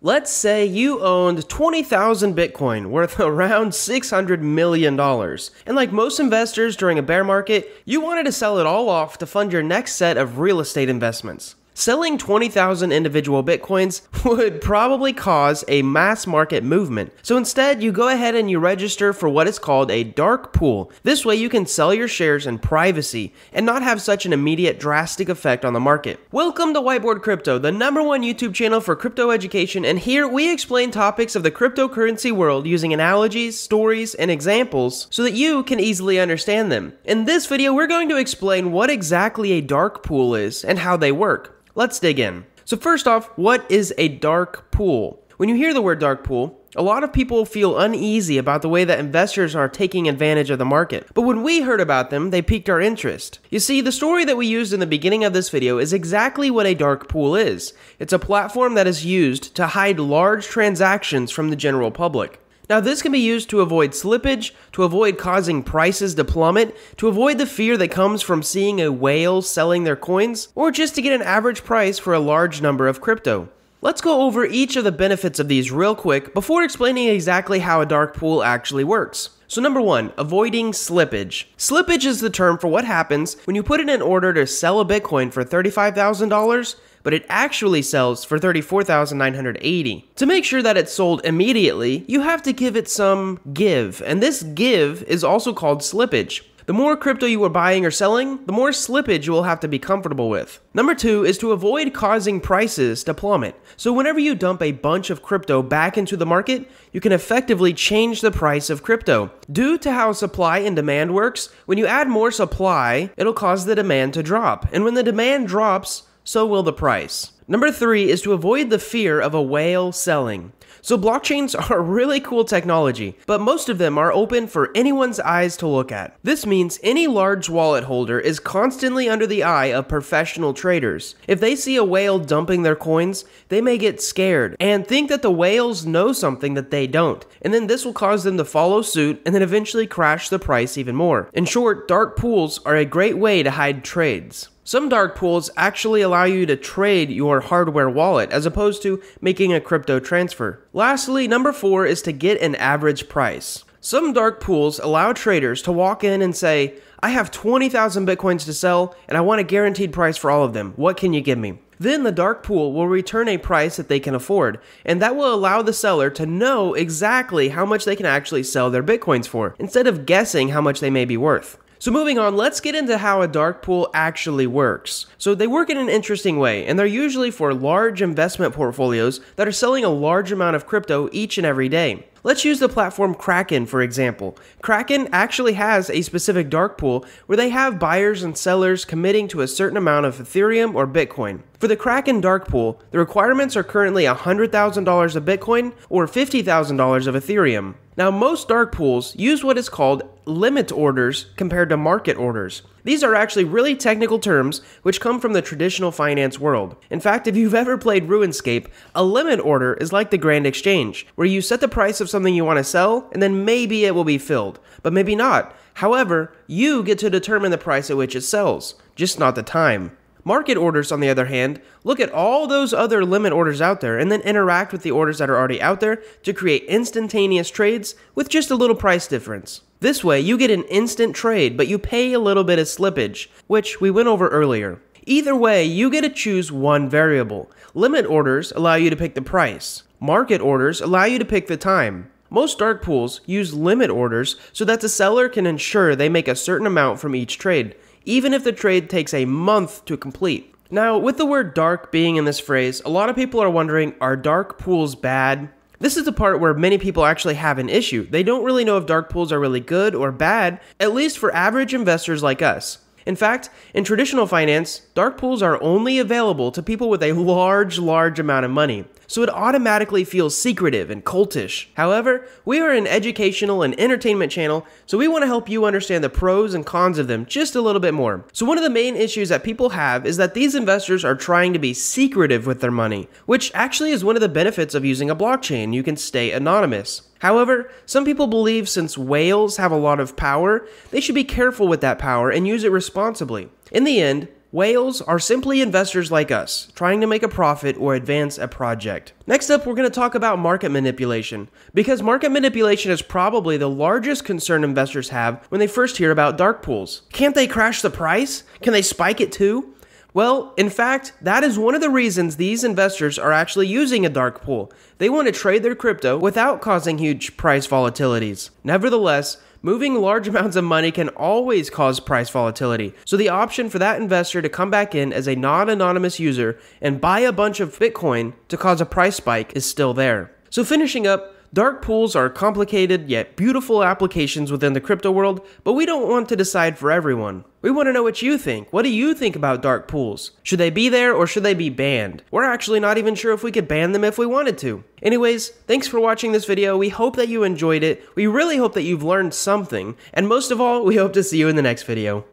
Let's say you owned 20,000 Bitcoin worth around $600 million. And like most investors during a bear market, you wanted to sell it all off to fund your next set of real estate investments. Selling 20,000 individual bitcoins would probably cause a mass market movement. So instead, you go ahead and you register for what is called a dark pool. This way, you can sell your shares in privacy and not have such an immediate drastic effect on the market. Welcome to Whiteboard Crypto, the number one YouTube channel for crypto education, and here we explain topics of the cryptocurrency world using analogies, stories, and examples so that you can easily understand them. In this video, we're going to explain what exactly a dark pool is and how they work. Let's dig in. So, first off, what is a dark pool? When you hear the word dark pool, a lot of people feel uneasy about the way that investors are taking advantage of the market. But when we heard about them, they piqued our interest. You see, the story that we used in the beginning of this video is exactly what a dark pool is. It's a platform that is used to hide large transactions from the general public. Now, this can be used to avoid slippage, to avoid causing prices to plummet, to avoid the fear that comes from seeing a whale selling their coins, or just to get an average price for a large number of crypto. Let's go over each of the benefits of these real quick before explaining exactly how a dark pool actually works. So, number one, avoiding slippage. Slippage is the term for what happens when you put in an order to sell a Bitcoin for $35,000 but it actually sells for 34,980. To make sure that it's sold immediately, you have to give it some give, and this give is also called slippage. The more crypto you are buying or selling, the more slippage you will have to be comfortable with. Number two is to avoid causing prices to plummet. So, whenever you dump a bunch of crypto back into the market, you can effectively change the price of crypto. Due to how supply and demand works, when you add more supply, it'll cause the demand to drop. And when the demand drops, so will the price. Number three is to avoid the fear of a whale selling. So, blockchains are really cool technology, but most of them are open for anyone's eyes to look at. This means any large wallet holder is constantly under the eye of professional traders. If they see a whale dumping their coins, they may get scared and think that the whales know something that they don't, and then this will cause them to follow suit and then eventually crash the price even more. In short, dark pools are a great way to hide trades. Some dark pools actually allow you to trade your hardware wallet as opposed to making a crypto transfer. Lastly, number four is to get an average price. Some dark pools allow traders to walk in and say, I have 20,000 bitcoins to sell and I want a guaranteed price for all of them. What can you give me? Then the dark pool will return a price that they can afford, and that will allow the seller to know exactly how much they can actually sell their bitcoins for, instead of guessing how much they may be worth. So moving on, let's get into how a dark pool actually works. So they work in an interesting way, and they're usually for large investment portfolios that are selling a large amount of crypto each and every day. Let's use the platform Kraken for example. Kraken actually has a specific dark pool where they have buyers and sellers committing to a certain amount of Ethereum or Bitcoin. For the Kraken dark pool, the requirements are currently $100,000 of Bitcoin or $50,000 of Ethereum. Now, most dark pools use what is called limit orders compared to market orders. These are actually really technical terms which come from the traditional finance world. In fact, if you've ever played RuneScape, a limit order is like the Grand Exchange, where you set the price of something you want to sell and then maybe it will be filled, but maybe not. However, you get to determine the price at which it sells, just not the time. Market orders, on the other hand, look at all those other limit orders out there and then interact with the orders that are already out there to create instantaneous trades with just a little price difference. This way, you get an instant trade, but you pay a little bit of slippage, which we went over earlier. Either way, you get to choose one variable. Limit orders allow you to pick the price. Market orders allow you to pick the time. Most dark pools use limit orders so that the seller can ensure they make a certain amount from each trade, even if the trade takes a month to complete. Now, with the word dark being in this phrase, a lot of people are wondering are dark pools bad? This is the part where many people actually have an issue. They don't really know if dark pools are really good or bad, at least for average investors like us. In fact, in traditional finance, dark pools are only available to people with a large, large amount of money so it automatically feels secretive and cultish. However, we are an educational and entertainment channel, so we want to help you understand the pros and cons of them just a little bit more. So, one of the main issues that people have is that these investors are trying to be secretive with their money, which actually is one of the benefits of using a blockchain. You can stay anonymous. However, some people believe since whales have a lot of power, they should be careful with that power and use it responsibly. In the end, Whales are simply investors like us, trying to make a profit or advance a project. Next up, we're going to talk about market manipulation, because market manipulation is probably the largest concern investors have when they first hear about dark pools. Can't they crash the price? Can they spike it too? Well, in fact, that is one of the reasons these investors are actually using a dark pool. They want to trade their crypto without causing huge price volatilities. Nevertheless, moving large amounts of money can always cause price volatility. So the option for that investor to come back in as a non-anonymous user and buy a bunch of Bitcoin to cause a price spike is still there. So finishing up, Dark pools are complicated yet beautiful applications within the crypto world, but we don't want to decide for everyone. We want to know what you think. What do you think about dark pools? Should they be there or should they be banned? We're actually not even sure if we could ban them if we wanted to. Anyways, thanks for watching this video. We hope that you enjoyed it. We really hope that you've learned something. And most of all, we hope to see you in the next video.